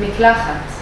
מקלחת.